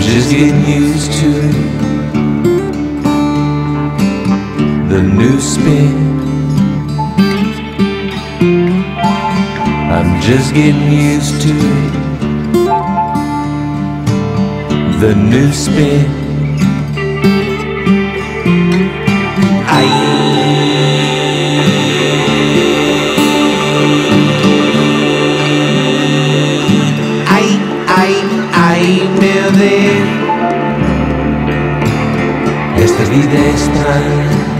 just getting used to it. The new spin. I'm just getting used to it. The new spin. Ay, Este vida estrany